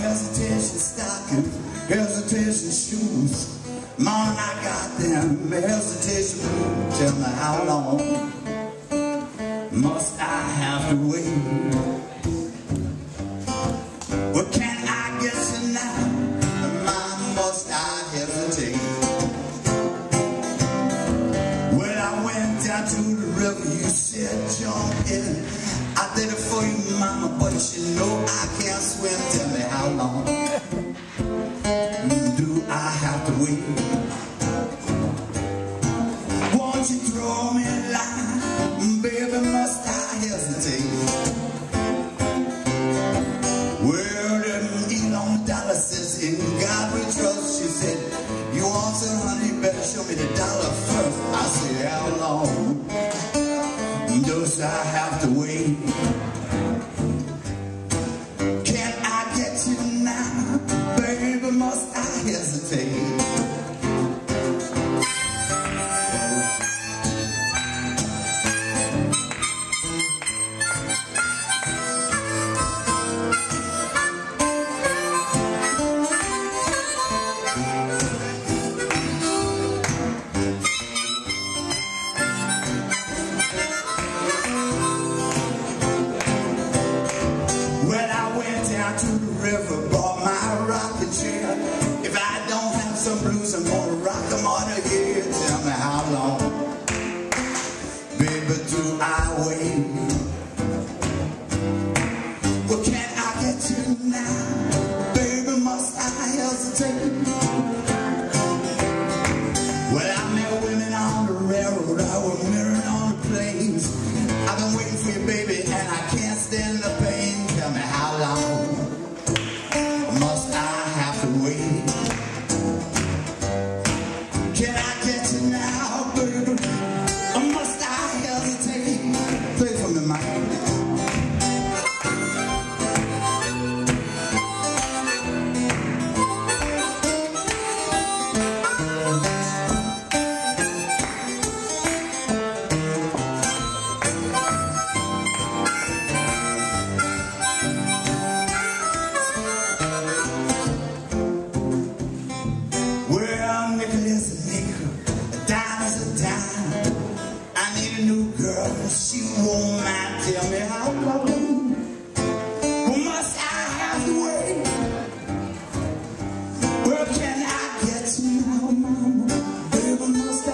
Hesitation stockings, hesitation shoes. Them hesitation. Tell me how long must I have to wait? Well, can I you now? Mom, must I hesitate? When I went down to the river, you said jump in. I did it for you, mama, but you know I can't swim. Tell me how long do I have to wait? I have some blues, I'm gonna rock them all here. Tell me how long, baby, do I wait? Well, can I get you now, baby? Must I hesitate? Well, I met women on the railroad, I was married on the plains. I've been waiting for you, baby, and I can't stand the Tell me how long must I have to wait? Where can I get now, mama? Must I?